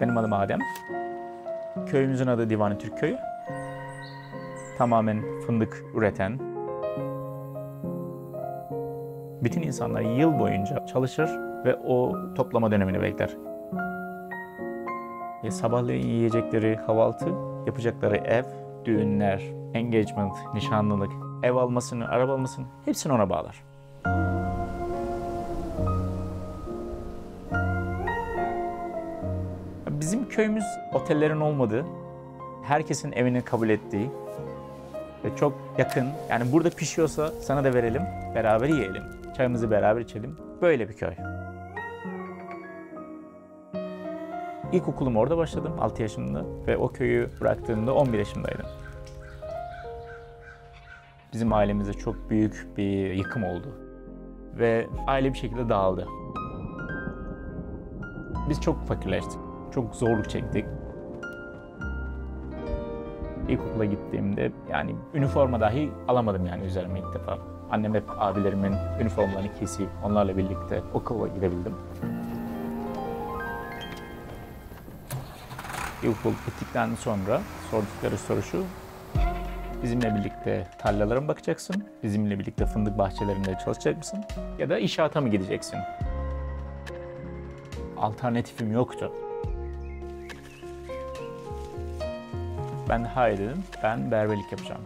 Benim adım Adem. Köyümüzün adı Divanı Türk Köyü. Tamamen fındık üreten. Bütün insanlar yıl boyunca çalışır ve o toplama dönemini bekler. E, sabahleyin yiyecekleri kahvaltı, yapacakları ev, düğünler, engagement, nişanlılık, ev almasını, araba almasını hepsini ona bağlar. Bizim köyümüz otellerin olmadığı, herkesin evini kabul ettiği ve çok yakın. Yani burada pişiyorsa sana da verelim, beraber yiyelim. Çayımızı beraber içelim. Böyle bir köy. İlkokulum orada başladım 6 yaşımda ve o köyü bıraktığımda 11 yaşındaydım. Bizim ailemizde çok büyük bir yıkım oldu ve aile bir şekilde dağıldı. Biz çok fakirleştik, çok zorluk çektik. İlkokula gittiğimde yani üniforma dahi alamadım yani üzerime ilk defa. Annem hep abilerimin üniformalarını kesip onlarla birlikte okula gidebildim. İlkokul bittikten sonra sordukları soru şu. Bizimle birlikte tarlalara mı bakacaksın? Bizimle birlikte fındık bahçelerinde çalışacak mısın? Ya da inşaata mı gideceksin? Alternatifim yoktu. Ben de hayır dedim. Ben berberlik yapacağım.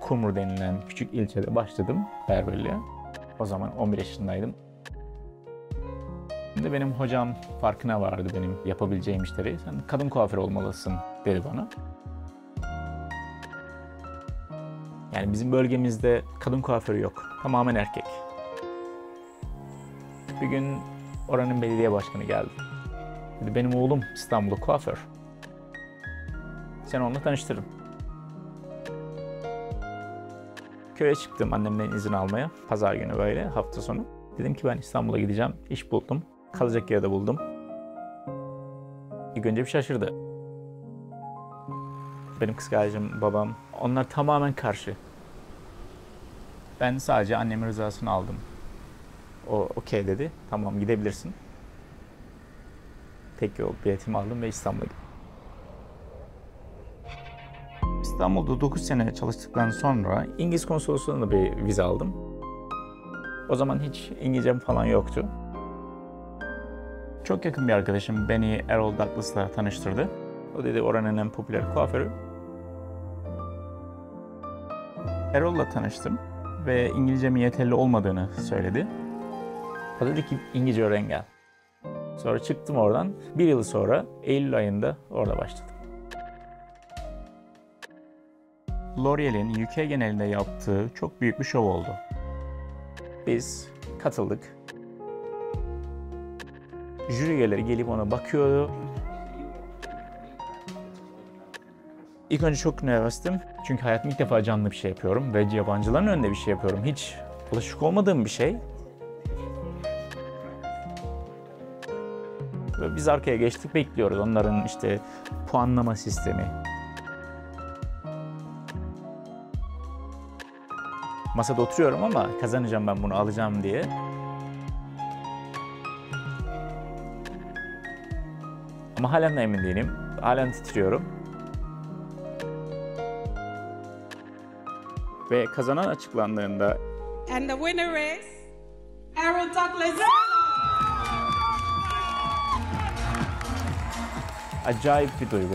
Kumru denilen küçük ilçede başladım berberliğe. O zaman 11 yaşındaydım. Şimdi benim hocam farkına vardı benim yapabileceğim işleri. Sen kadın kuaför olmalısın dedi bana. Yani bizim bölgemizde kadın kuaförü yok. Tamamen erkek. Bir gün oranın belediye başkanı geldi. Dedi benim oğlum İstanbul'da kuaför. Sen onunla tanıştırırım. Köye çıktım annemden izin almaya. Pazar günü böyle hafta sonu. Dedim ki ben İstanbul'a gideceğim. İş buldum. Kalacak yerde buldum. İlk önce bir şaşırdı. Benim kız kardeşim, babam, onlar tamamen karşı. Ben sadece annemin rızasını aldım. O okey dedi. Tamam gidebilirsin. Tek yol biletimi aldım ve İstanbul'a gittim. İstanbul'da 9 sene çalıştıktan sonra İngiliz konsolosluğunda bir vize aldım. O zaman hiç İngilizcem falan yoktu. Çok yakın bir arkadaşım beni Errol Douglas'la tanıştırdı. O dedi oranın en popüler kuaförü. Errol'la tanıştım ve İngilizcemin yeterli olmadığını söyledi. O dedi ki İngilizce öğren gel. Sonra çıktım oradan. Bir yıl sonra Eylül ayında orada başladım. L'Oreal'in UK genelinde yaptığı çok büyük bir şov oldu. Biz katıldık. Jüri üyeleri gelip ona bakıyordu. İlk önce çok nervöstüm. Çünkü hayatımda ilk defa canlı bir şey yapıyorum ve yabancıların önünde bir şey yapıyorum. Hiç alışık olmadığım bir şey. Ve biz arkaya geçtik bekliyoruz onların işte puanlama sistemi. Masada oturuyorum ama kazanacağım ben bunu alacağım diye. Ama halen de emin değilim. Halen titriyorum. Ve kazanan açıklandığında And the winner is Errol Douglas. acayip bir duygu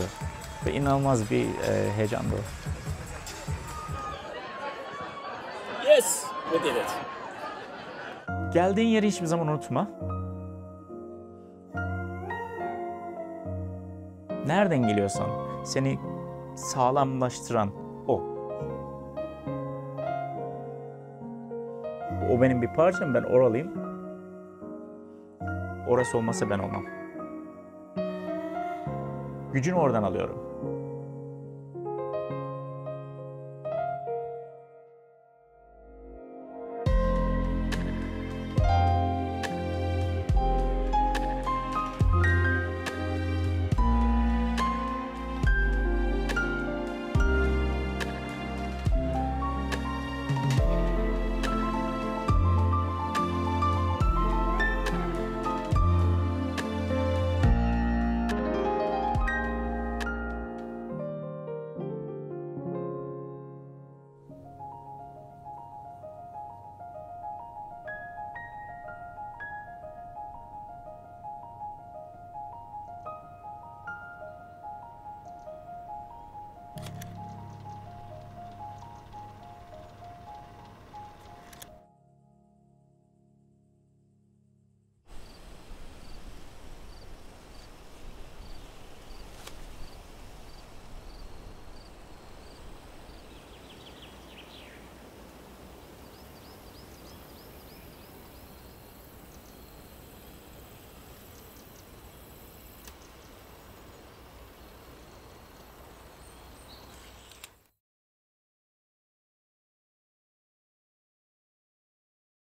ve inanılmaz bir e, heyecandı. Yes, we did it. Geldiğin yeri hiçbir zaman unutma. Nereden geliyorsan seni sağlamlaştıran o. O benim bir parçam, ben oralıyım. Orası olmasa ben olmam. Gücünü oradan alıyorum.